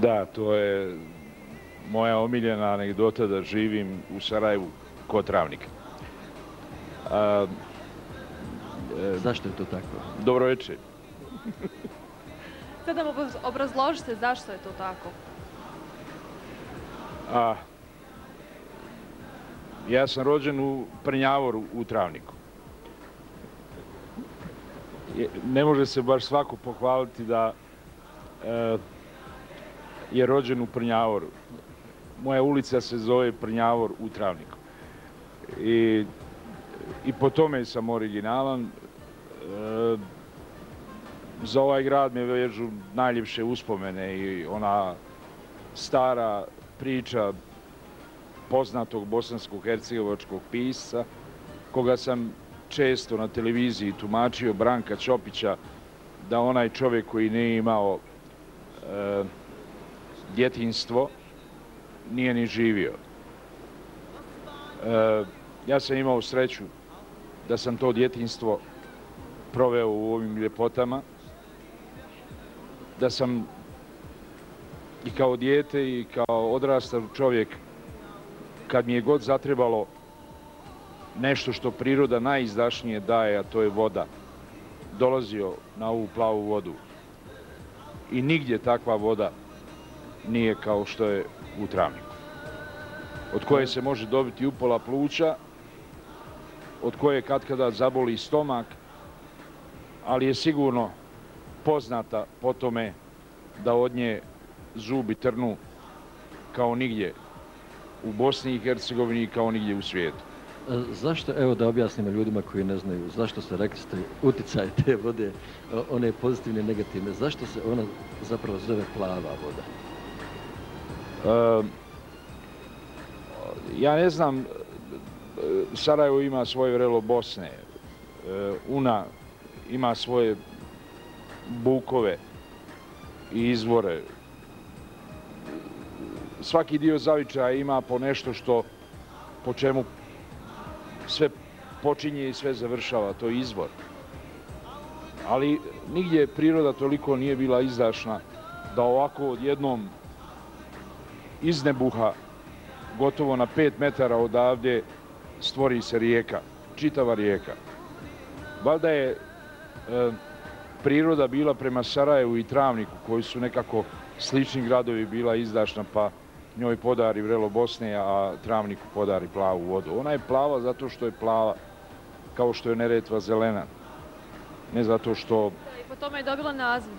Da, to je moja omiljena anegdota da živim u Sarajevu kod Travnika. A, e, zašto je to tako? Dobro večer. Sad nam obrazložite zašto je to tako. A, ja sam rođen u Prnjavoru u Travniku. Ne može se baš svako pohvaliti da e, je rođen u Prnjavoru. Moja ulica se zove Prnjavor u Travniku. I, i po tome sam originalan. E, za ovaj grad me vežu najljepše uspomene i ona stara priča poznatog bosansko-hercegovačkog pisa, koga sam često na televiziji tumačio, Branka Ćopića, da onaj čovjek koji ne imao e, djetinstvo nije ni živio. E, ja sam imao sreću da sam to djetinstvo proveo u ovim ljepotama, da sam i kao dijete i kao odrastar čovjek, kad mi je god zatrebalo nešto što priroda najizdašnije daje, a to je voda, dolazio na ovu plavu vodu. I nigdje takva voda nije kao što je u travniku. Od koje se može dobiti upola pluća, od koje kad kada zaboli stomak, ali je sigurno poznata po tome da od nje zubi trnu kao nigdje u Bosni i Hercegovini kao nigdje u svijetu. E, zašto, evo da objasnimo ljudima koji ne znaju, zašto se rekli ste uticaj te vode, one pozitivne i negativne, zašto se ona zapravo zove plava voda? Ehm, ja ne znam, e, Sarajevo ima svoje vrelo Bosne, e, Una ima svoje bukove i izvore. Svaki dio zavičaja ima po nešto što, po čemu sve počinje i sve završava, to je izvor. Ali nigdje priroda toliko nije bila izdašna da ovako odjednom iz nebuha, gotovo na pet metara odavde, stvori se rijeka, čitava rijeka. Valda je e, priroda bila prema Sarajevu i Travniku, koji su nekako slični gradovi bila izdašna, pa njoj podari vrelo Bosne, a Travniku podari plavu vodu. Ona je plava zato što je plava, kao što je neretva zelena. Ne zato što... I po tome je dobila naziv.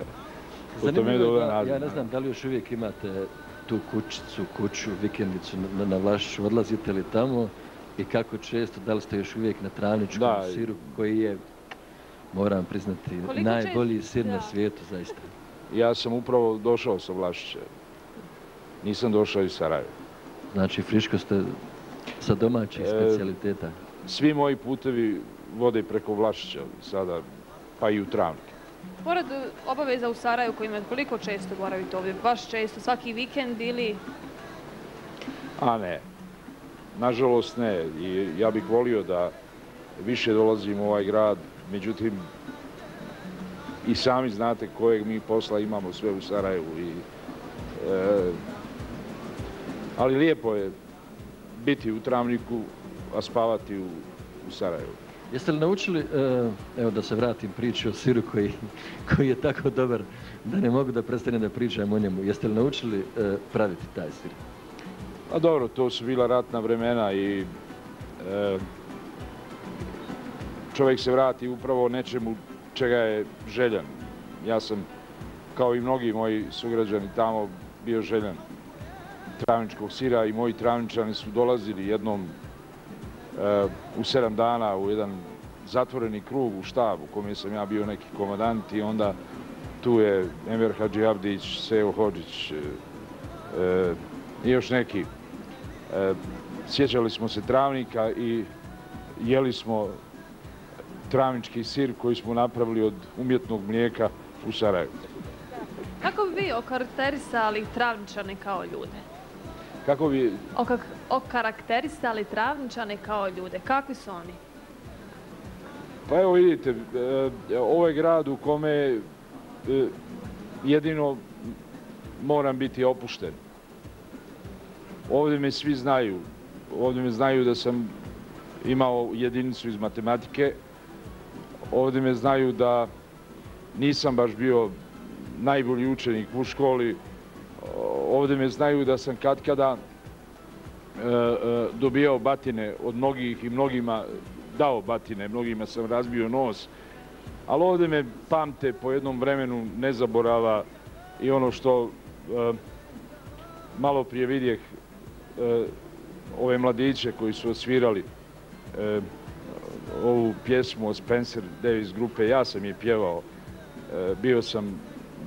po tome je dobila naziv. Ja ne znam da li još uvijek imate tu kućicu, kuću, vikendicu na, na Vlašiću, odlazite li tamo i kako često, da li ste još uvijek na travničkom da, siru koji je, moram priznati, najbolji čest? sir da. na svijetu, zaista. Ja sam upravo došao sa Vlašića. Nisam došao iz Sarajeva. Znači, friško ste sa domaćih e, specialiteta? Svi moji putevi vode preko Vlašića sada, pa i u travnik. Pored obaveza u Saraju koji imate, koliko često boravite ovdje? Baš često, svaki vikend ili... A ne, nažalost ne. I ja bih volio da više dolazim u ovaj grad, međutim, i sami znate kojeg mi posla imamo sve u Sarajevu. I, e, ali lijepo je biti u Travniku, a spavati u, u Sarajevu. Jeste li naučili, e, evo da se vratim priči o siru koji, koji je tako dobar da ne mogu da prestanem da pričam o njemu, jeste li naučili e, praviti taj sir? Pa dobro, to su bila ratna vremena i e, čovjek se vrati upravo nečemu čega je željan. Ja sam, kao i mnogi moji sugrađani tamo, bio željan travničkog sira i moji travničani su dolazili jednom u sedam dana u jedan zatvoreni krug u štabu u kojem sam ja bio neki komadant i onda tu je Emir Hadži Abdić, Seo Hođić e, e, i još neki. E, sjećali smo se travnika i jeli smo travnički sir koji smo napravili od umjetnog mlijeka u Sarajevu. Kako bi vi okarakterisali travničane kao ljude? Kako bi... Okarakterisali travničane kao ljude. Kakvi su oni? Pa evo vidite, e, ovo je grad u kome e, jedino moram biti opušten. Ovdje me svi znaju. Ovdje me znaju da sam imao jedinicu iz matematike. Ovdje me znaju da nisam baš bio najbolji učenik u školi. Ovdje me znaju da sam kad kada E, e, dobijao batine od mnogih i mnogima dao batine, mnogima sam razbio nos. Ali ovdje me pamte po jednom vremenu ne zaborava i ono što e, malo prije vidjeh ove mladiće koji su osvirali ovu pjesmu od Spencer Davis grupe, ja sam je pjevao. Bio sam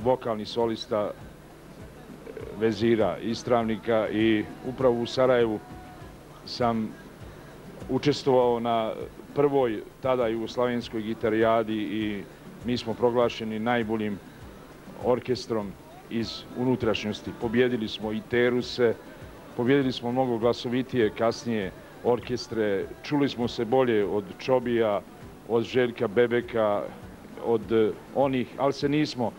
vokalni solista vezira Istravnika i upravo u Sarajevu sam učestvovao na prvoj tada jugoslavenskoj gitarijadi i mi smo proglašeni najboljim orkestrom iz unutrašnjosti. Pobjedili smo i Teruse, pobjedili smo mnogo glasovitije kasnije orkestre, čuli smo se bolje od Čobija, od Željka Bebeka, od onih, ali se nismo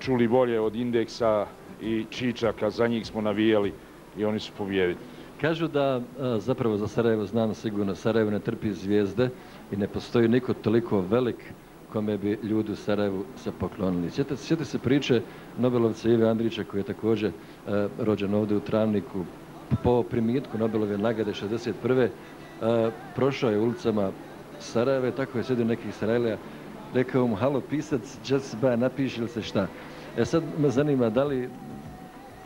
čuli bolje od Indeksa i Čičaka, za njih smo navijali i oni su pobjedili. Kažu da zapravo za Sarajevo znam sigurno, Sarajevo ne trpi zvijezde i ne postoji niko toliko velik kome bi ljudi u Sarajevu se poklonili. Sjeti se priče Nobelovca Ive Andrića koji je također rođen ovdje u Travniku po primitku Nobelove nagade 61. Prošao je ulicama Sarajeve, tako je sjedio nekih Sarajlija, rekao mu, halo pisac, džesba, ba, napiši li se šta? E sad me zanima da li,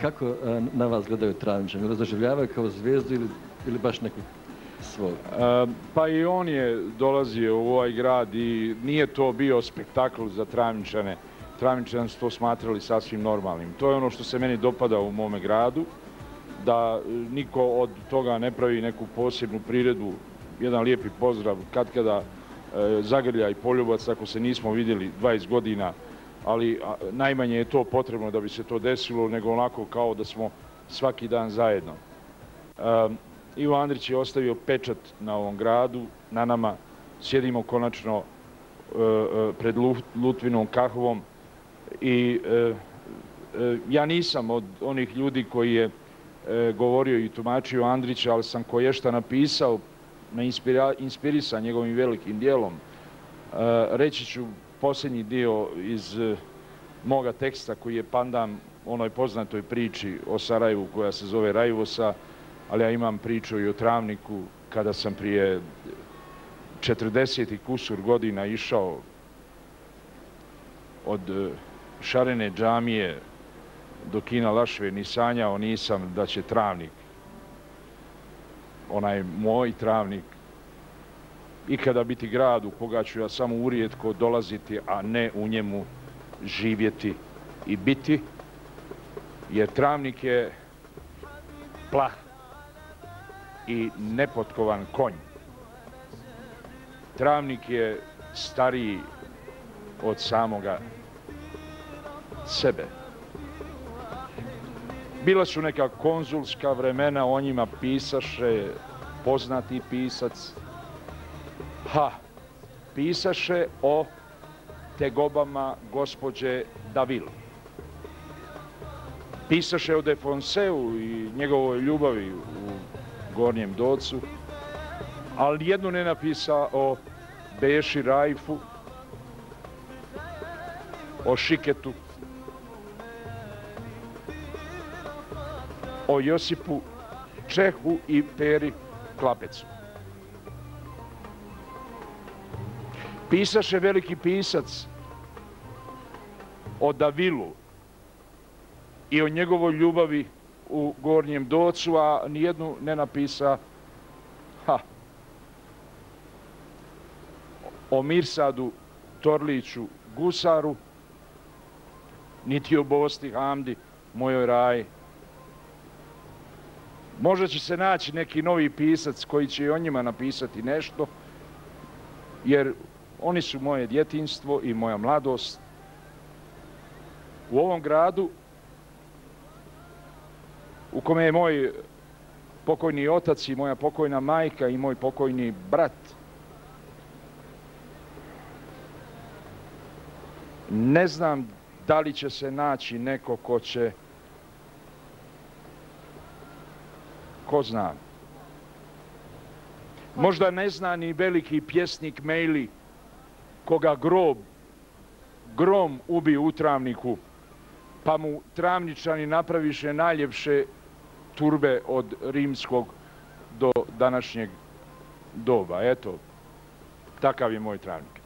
kako e, na vas gledaju Travničani? Ili ono zaživljavaju kao zvijezdu ili, ili baš neku svog? E, pa i on je dolazio u ovaj grad i nije to bio spektakl za Travničane. Travničani su to smatrali sasvim normalnim. To je ono što se meni dopada u mome gradu, da niko od toga ne pravi neku posebnu priredu, jedan lijepi pozdrav, kad kada e, zagrlja i poljubac, ako se nismo vidjeli 20 godina, ali najmanje je to potrebno da bi se to desilo, nego onako kao da smo svaki dan zajedno. Ivo Andrić je ostavio pečat na ovom gradu, na nama sjedimo konačno e, e, pred Lutvinom Kahovom i e, ja nisam od onih ljudi koji je govorio i tumačio Andrića, ali sam koješta napisao, me inspirisa njegovim velikim dijelom. Reći ću posljednji dio iz eh, moga teksta koji je pandan onoj poznatoj priči o Sarajevu koja se zove Rajvosa, ali ja imam priču i o Travniku kada sam prije 40. kusur godina išao od eh, Šarene džamije do Kina Lašve ni sanjao nisam da će Travnik, onaj moj Travnik, ikada biti grad u koga ću ja samo urijetko dolaziti, a ne u njemu živjeti i biti, jer travnik je plah i nepotkovan konj. Travnik je stariji od samoga sebe. Bila su neka konzulska vremena, o njima pisaše poznati pisac, Ha, pisaše o tegobama gospođe Davil. Pisaše o Defonseu i njegovoj ljubavi u Gornjem docu, ali jednu ne napisa o Beši Rajfu, o Šiketu, o Josipu Čehu i Peri Klapecu. Pisaše veliki pisac o Davilu i o njegovoj ljubavi u Gornjem docu, a nijednu ne napisa ha, o Mirsadu Torliću Gusaru, niti o Bosti Hamdi, mojoj raji. Možda će se naći neki novi pisac koji će o njima napisati nešto, jer Oni su moje djetinstvo i moja mladost. U ovom gradu, u kome je moj pokojni otac i moja pokojna majka i moj pokojni brat, ne znam da li će se naći neko ko će, ko zna, možda ne zna ni veliki pjesnik Mejli, koga grob, grom ubi u travniku, pa mu travničani napraviše najljepše turbe od rimskog do današnjeg doba. Eto, takav je moj travnik.